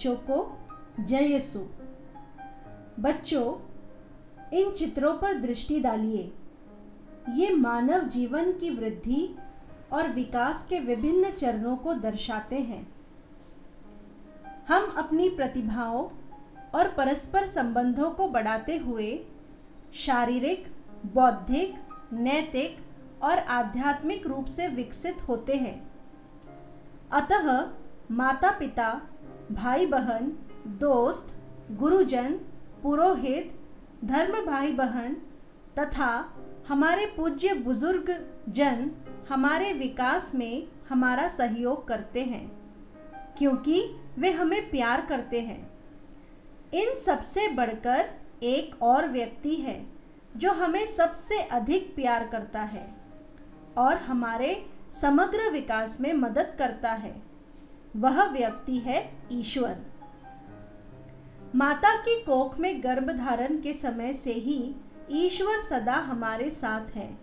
बच्चों को जय यीशु। बच्चों, इन चित्रों पर दृष्टि डालिए। ये मानव जीवन की वृद्धि और विकास के विभिन्न चरणों को दर्शाते हैं। हम अपनी प्रतिभाओं और परस्पर संबंधों को बढ़ाते हुए शारीरिक, बौद्धिक, नैतिक और आध्यात्मिक रूप से विकसित होते हैं। अतः माता पिता भाई बहन दोस्त, गुरुजन, पुरोहित, धर्म भाई बहन तथा हमारे पूज्य बुज़ुर्ग जन हमारे विकास में हमारा सहयोग करते हैं, क्योंकि वे हमें प्यार करते हैं। इन सबसे बढ़कर एक और व्यक्ति है, जो हमें सबसे अधिक प्यार करता है और हमारे समग्र विकास में मदद करता है। वह व्यक्ति है ईश्वर। माता की कोख में गर्भ धारण के समय से ही ईश्वर सदा हमारे साथ है।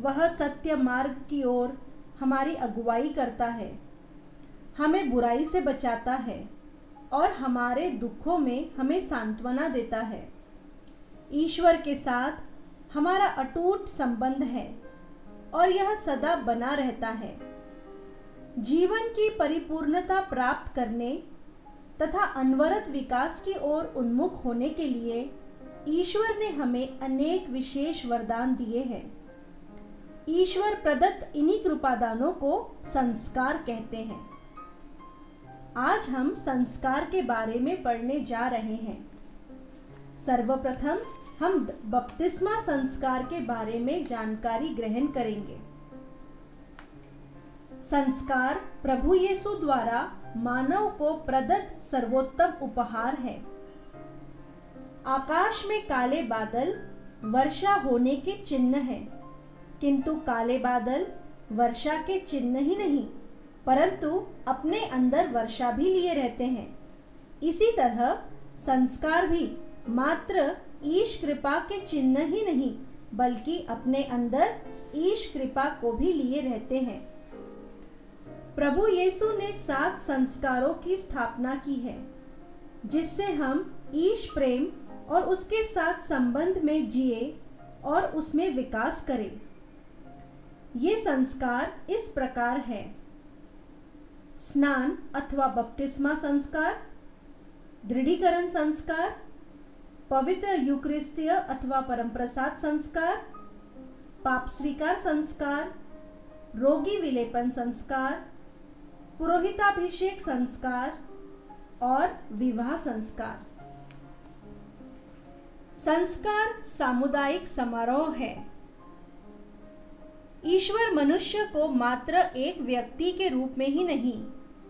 वह सत्य मार्ग की ओर हमारी अगुवाई करता है। हमें बुराई से बचाता है और हमारे दुखों में हमें सांत्वना देता है। ईश्वर के साथ हमारा अटूट संबंध है और यह सदा बना रहता है। जीवन की परिपूर्णता प्राप्त करने तथा अनवरत विकास की ओर उन्मुख होने के लिए ईश्वर ने हमें अनेक विशेष वरदान दिए हैं। ईश्वर प्रदत्त इन्हीं कृपादानों को संस्कार कहते हैं। आज हम संस्कार के बारे में पढ़ने जा रहे हैं। सर्वप्रथम हम बपतिस्मा संस्कार के बारे में जानकारी ग्रहण करेंगे। संस्कार प्रभु येसु द्वारा मानव को प्रदत्त सर्वोत्तम उपहार है। आकाश में काले बादल वर्षा होने के चिन्ह है, किंतु काले बादल वर्षा के चिन्ह ही नहीं, परंतु अपने अंदर वर्षा भी लिए रहते हैं। इसी तरह संस्कार भी मात्र ईश कृपा के चिन्ह ही नहीं, बल्कि अपने अंदर ईश कृपा को भी लिए रहते हैं। प्रभु येसु ने सात संस्कारों की स्थापना की है, जिससे हम ईश प्रेम और उसके साथ संबंध में जिए और उसमें विकास करें। ये संस्कार इस प्रकार है। स्नान अथवा बपतिस्मा संस्कार, दृढ़ीकरण संस्कार, पवित्र युक्रिस्तीय अथवा परमप्रसाद संस्कार, पाप स्वीकार संस्कार, रोगी विलेपन संस्कार पुरोहिताभिषेक संस्कार और विवाह संस्कार। संस्कार सामुदायिक समारोह है। ईश्वर मनुष्य को मात्र एक व्यक्ति के रूप में ही नहीं,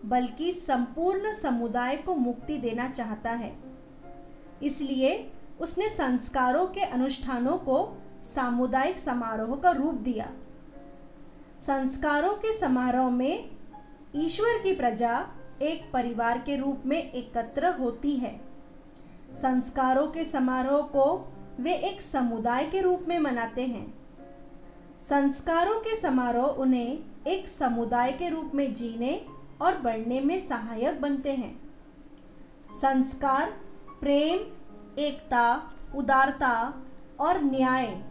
बल्कि संपूर्ण समुदाय को मुक्ति देना चाहता है। इसलिए उसने संस्कारों के अनुष्ठानों को सामुदायिक समारोह का रूप दिया। संस्कारों के समारोह में ईश्वर की प्रजा एक परिवार के रूप में एकत्र होती है। संस्कारों के समारोह को वे एक समुदाय के रूप में मनाते हैं। संस्कारों के समारोह उन्हें एक समुदाय के रूप में जीने और बढ़ने में सहायक बनते हैं। संस्कार, प्रेम, एकता, उदारता और न्याय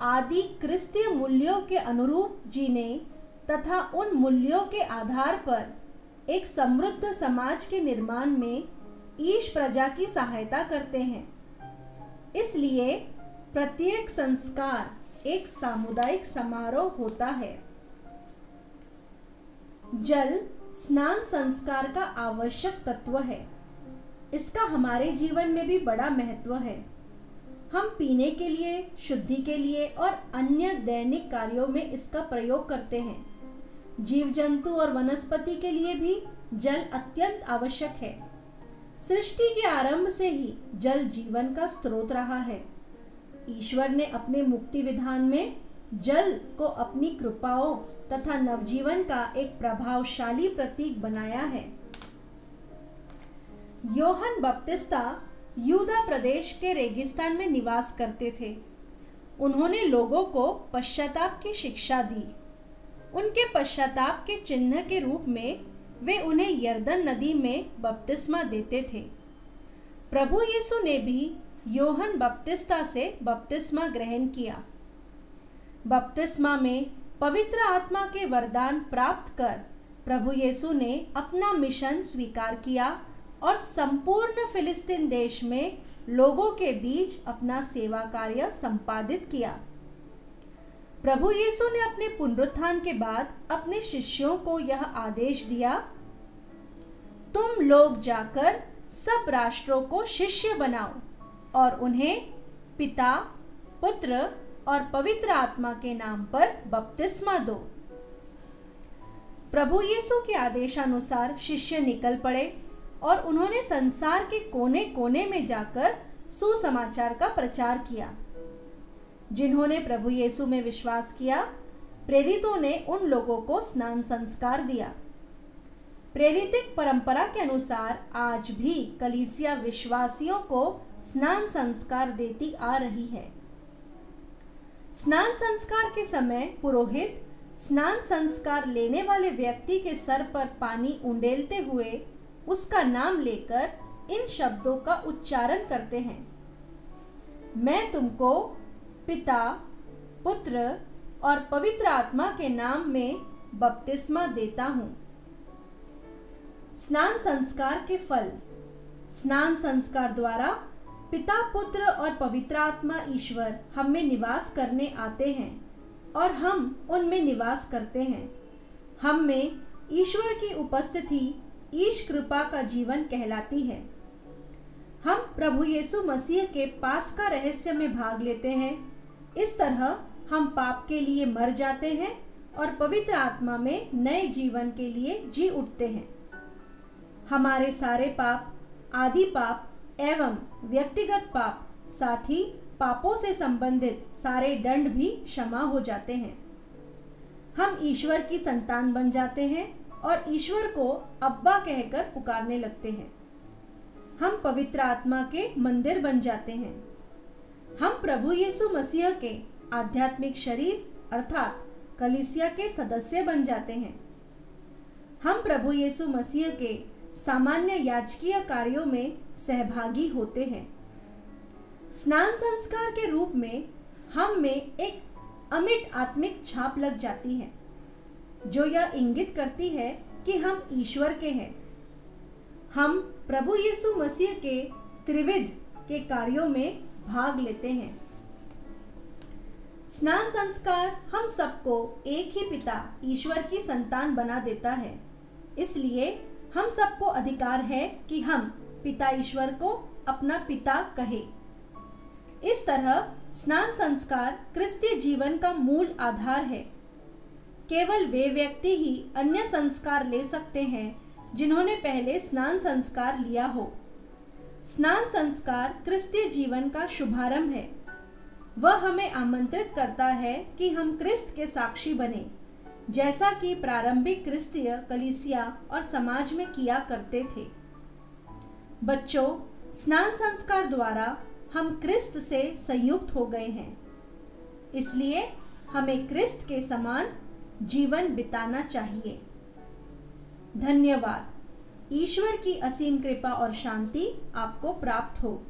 आदि क्रिस्तीय मूल्यों के अनुरूप जीने तथा उन मूल्यों के आधार पर एक समृद्ध समाज के निर्माण में ईश प्रजा की सहायता करते हैं। इसलिए प्रत्येक संस्कार एक सामुदायिक समारोह होता है। जल स्नान संस्कार का आवश्यक तत्व है। इसका हमारे जीवन में भी बड़ा महत्व है। हम पीने के लिए, शुद्धि के लिए और अन्य दैनिक कार्यों में इसका प्रयोग करते हैं। जीव जंतु और वनस्पति के लिए भी जल अत्यंत आवश्यक है। सृष्टि के आरंभ से ही जल जीवन का स्रोत रहा है। ईश्वर ने अपने मुक्ति विधान में जल को अपनी कृपाओं तथा नवजीवन का एक प्रभावशाली प्रतीक बनाया है। योहन बपतिस्ता यूदा प्रदेश के रेगिस्तान में निवास करते थे। उन्होंने लोगों को पश्चाताप की शिक्षा दी। उनके पश्चाताप के चिन्ह के रूप में वे उन्हें यर्दन नदी में बपतिस्मा देते थे। प्रभु यीशु ने भी योहन बपतिस्ता से बपतिस्मा ग्रहण किया। बपतिस्मा में पवित्र आत्मा के वरदान प्राप्त कर प्रभु यीशु ने अपना मिशन स्वीकार किया और संपूर्ण फिलिस्तीन देश में लोगों के बीच अपना सेवा कार्य संपादित किया। प्रभु यीशु ने अपने पुनरुत्थान के बाद अपने शिष्यों को यह आदेश दिया, तुम लोग जाकर सब राष्ट्रों को शिष्य बनाओ और उन्हें पिता, पुत्र और पवित्र आत्मा के नाम पर बपतिस्मा दो। प्रभु यीशु के आदेशानुसार शिष्य निकल पड़े और उन्होंने संसार के कोने कोने में जाकर सुसमाचार का प्रचार किया। जिन्होंने प्रभु यीशु में विश्वास किया, प्रेरितों ने उन लोगों को स्नान संस्कार दिया। प्रेरितिक परंपरा के अनुसार आज भी कलीसिया विश्वासियों को स्नान संस्कार देती आ रही है। स्नान संस्कार के समय पुरोहित स्नान संस्कार लेने वाले व्यक्ति के सर पर पानी उंडेलते हुए उसका नाम लेकर इन शब्दों का उच्चारण करते हैं। मैं तुमको पिता, पुत्र और पवित्र आत्मा के नाम में बपतिस्मा देता हूँ। स्नान संस्कार के फल। स्नान संस्कार द्वारा पिता, पुत्र और पवित्र आत्मा ईश्वर हम में निवास करने आते हैं और हम उनमें निवास करते हैं। हम में ईश्वर की उपस्थिति ईश कृपा का जीवन कहलाती है। हम प्रभु यीशु मसीह के पास का रहस्य में भाग लेते हैं। इस तरह हम पाप के लिए मर जाते हैं और पवित्र आत्मा में नए जीवन के लिए जी उठते हैं। हमारे सारे पाप, आदि पाप एवं व्यक्तिगत पाप, साथ ही पापों से संबंधित सारे दंड भी क्षमा हो जाते हैं। हम ईश्वर की संतान बन जाते हैं और ईश्वर को अब्बा कहकर पुकारने लगते हैं। हम पवित्र आत्मा के मंदिर बन जाते हैं। हम प्रभु यीशु मसीह के आध्यात्मिक शरीर, अर्थात कलिसिया के सदस्य बन जाते हैं। हम प्रभु यीशु मसीह के सामान्य याचकीय कार्यों में सहभागी होते हैं। स्नान संस्कार के रूप में हम में एक अमिट आत्मिक छाप लग जाती है, जो यह इंगित करती है कि हम ईश्वर के हैं। हम प्रभु यीशु मसीह के त्रिविध के कार्यों में भाग लेते हैं। स्नान संस्कार हम सबको एक ही पिता, ईश्वर की संतान बना देता है। इसलिए हम सबको अधिकार है कि हम पिता ईश्वर को अपना पिता कहे। इस तरह स्नान संस्कार क्रिस्तीय जीवन का मूल आधार है। केवल वे व्यक्ति ही अन्य संस्कार ले सकते हैं जिन्होंने पहले स्नान संस्कार लिया हो। स्नान संस्कार क्रिस्तीय जीवन का शुभारंभ है। वह हमें आमंत्रित करता है कि हम क्रिस्त के साक्षी बने, जैसा कि प्रारंभिक क्रिस्तीय कलिसिया और समाज में किया करते थे। बच्चों, स्नान संस्कार द्वारा हम क्रिस्त से संयुक्त हो गए हैं। इसलिए हमें क्रिस्त के समान जीवन बिताना चाहिए। धन्यवाद। ईश्वर की असीम कृपा और शांति आपको प्राप्त हो।